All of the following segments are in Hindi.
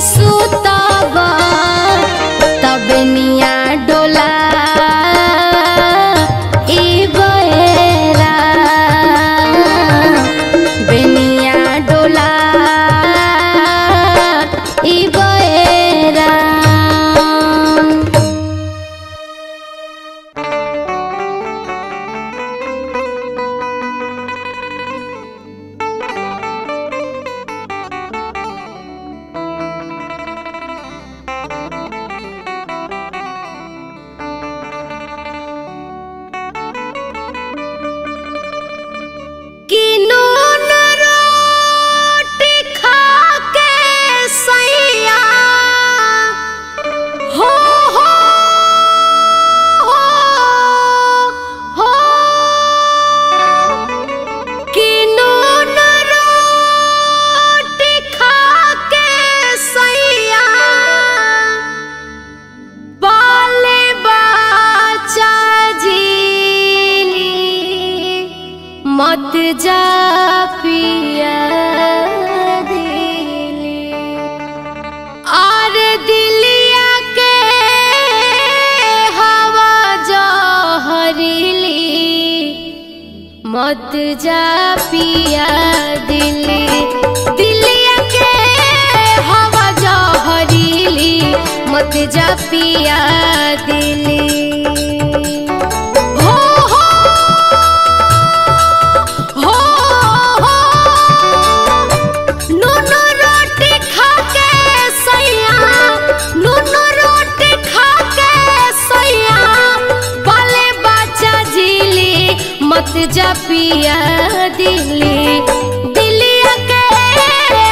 सूता बा मौत जा पिया और दिलिया के हवा जो हरीली, मौत जा पिया दिल्ली दिल्लिया के हवा जो हरीली, मत जा पिया दिल्ली जपिया दिली। दिलिया के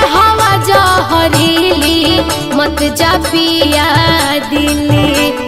हवा जहरीली। मत जपिया दिली।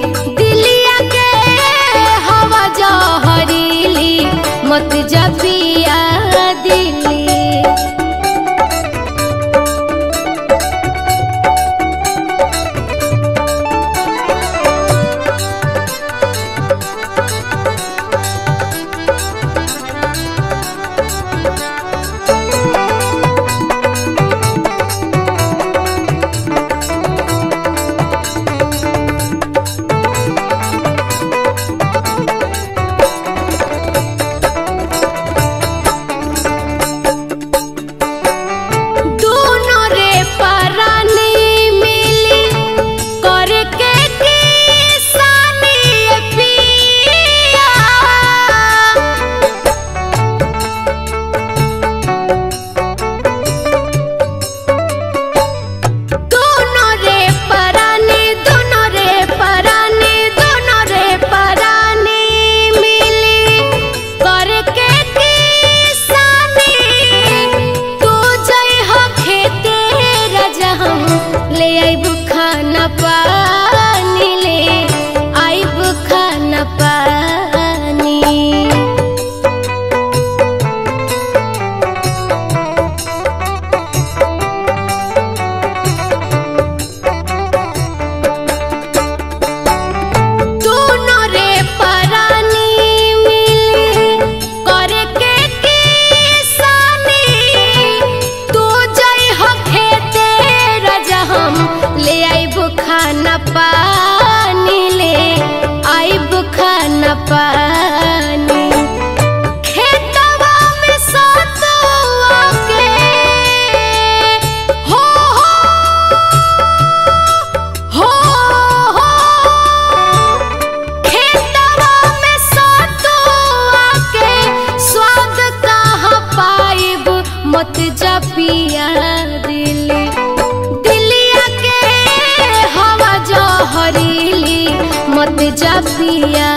दिया दिल, दिलिया के हवा मत जा पिया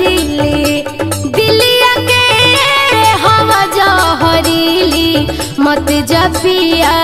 दिल। दिलिया हवा जो हरीली, मत जा पिया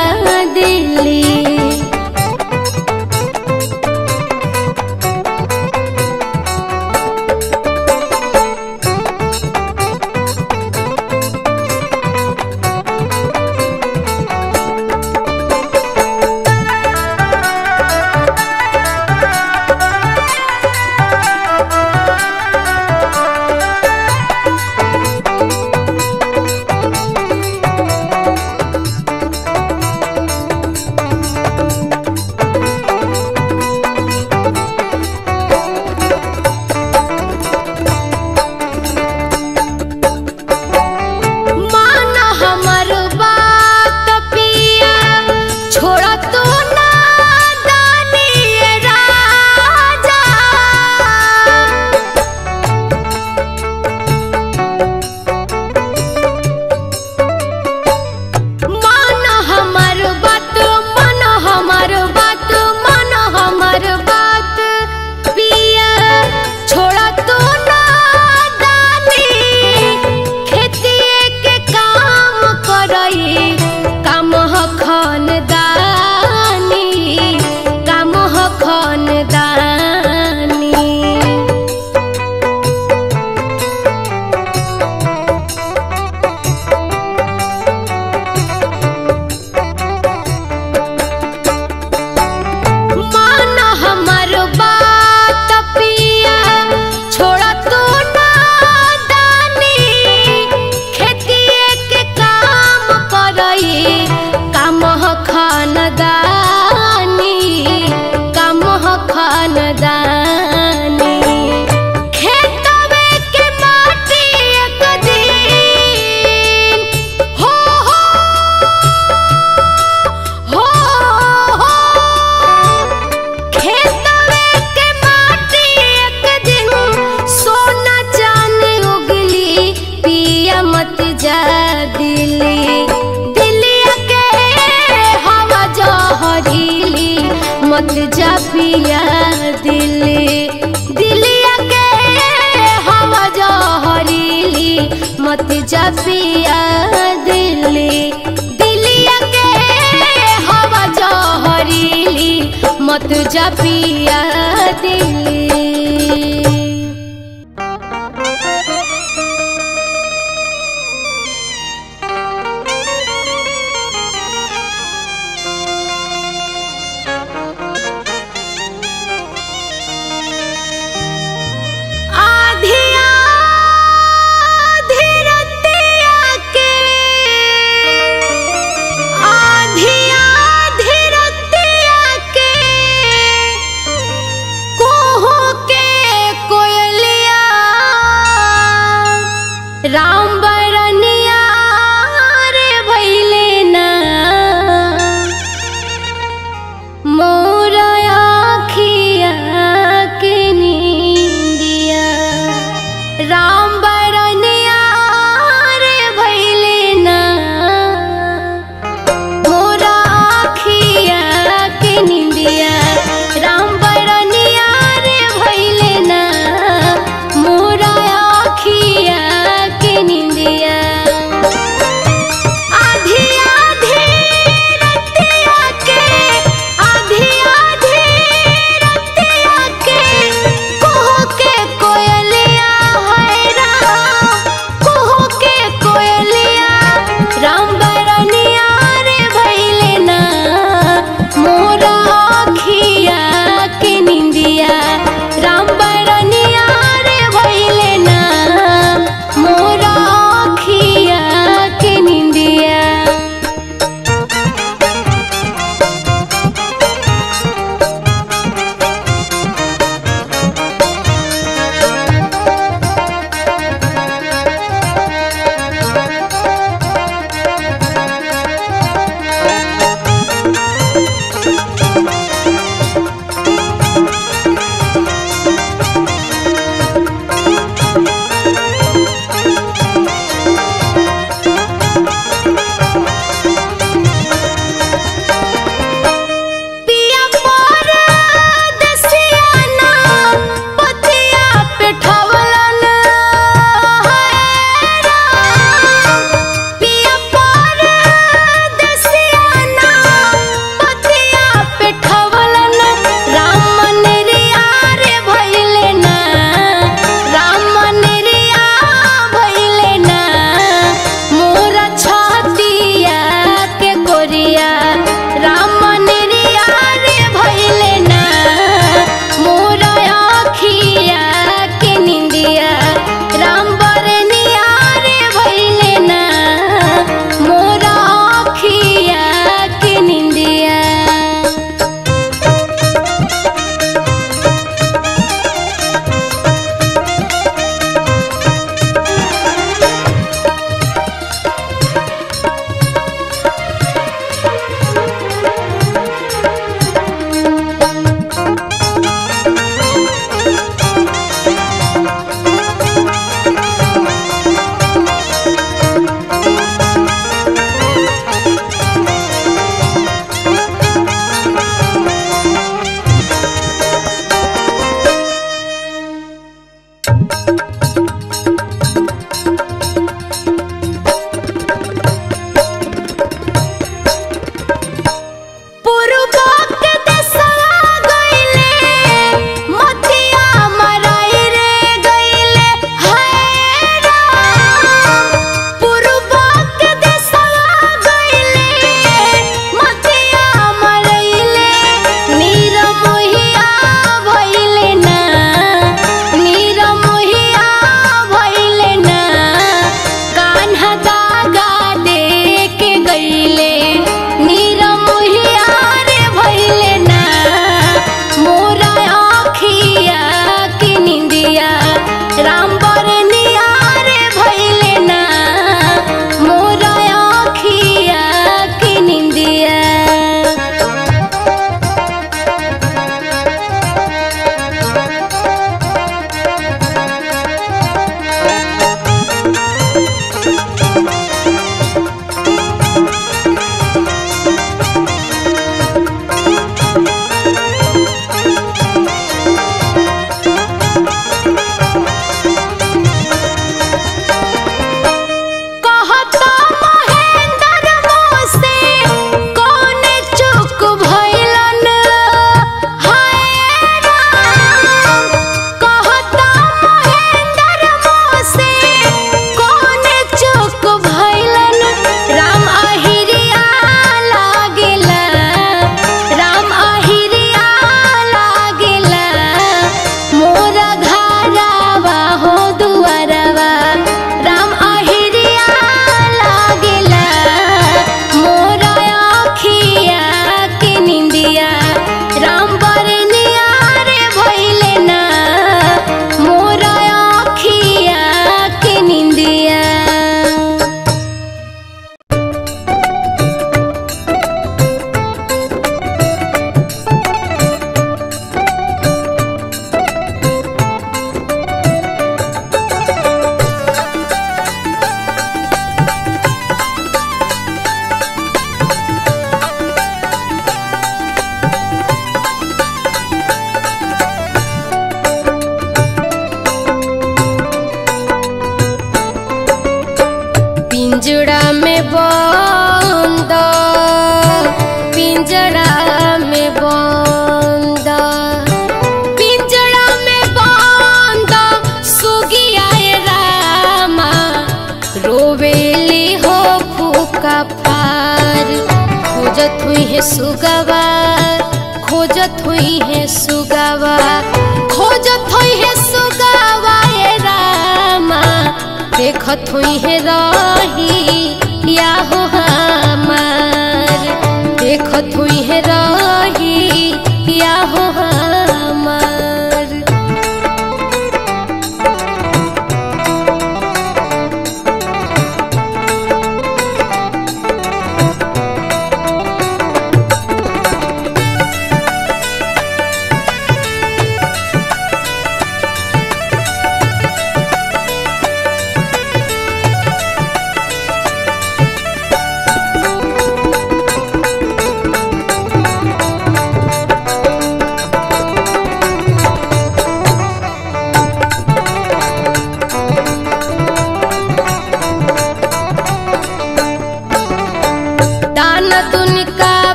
पिया दिल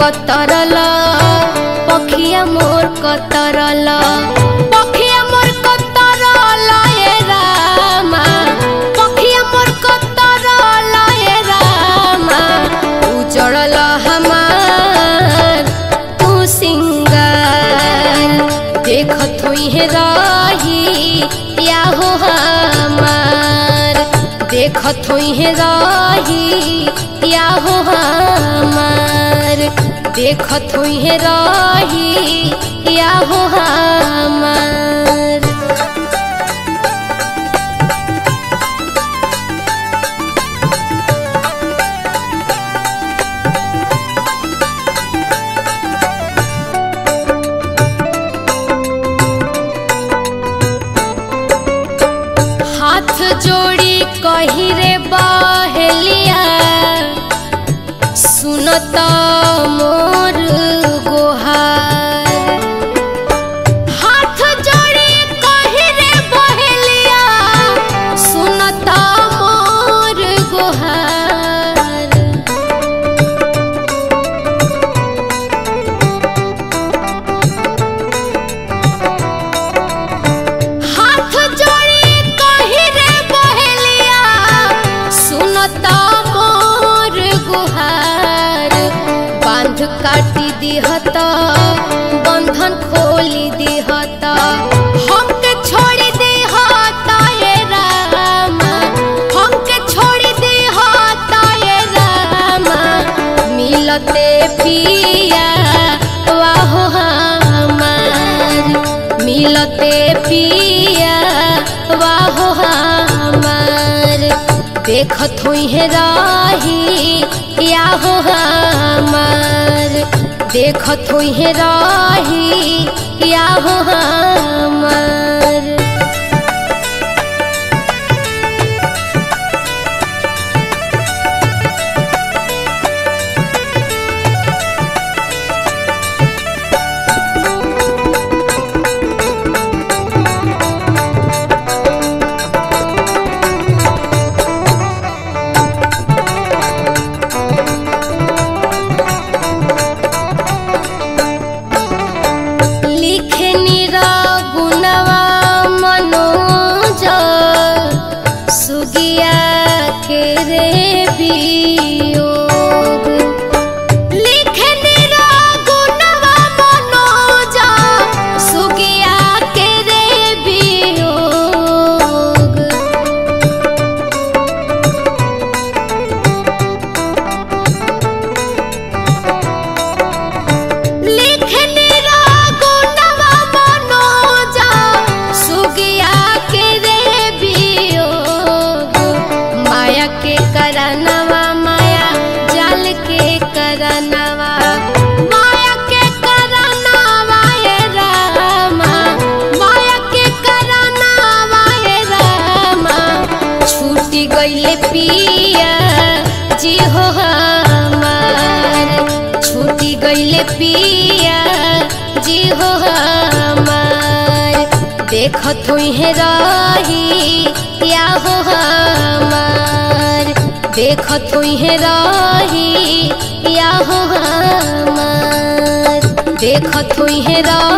कतरल। पखिया मोर कतरल। पखिया मोर कतरल ए मोर कतरल ए रामा। उजड़ल हमार, तू सिंगार। देखत हुई है राही या हो हमार। देखत हुई है राही या हो हमार। देखत हुई राही या हो हमार। हाथ जोड़ी कही रे सुनत मोर पिया वाहो, हमार मिलते पिया। वाहो, हमार देखत हुई है राही। या हो, हमार देखत हुई है राही। या हो, हमार हमार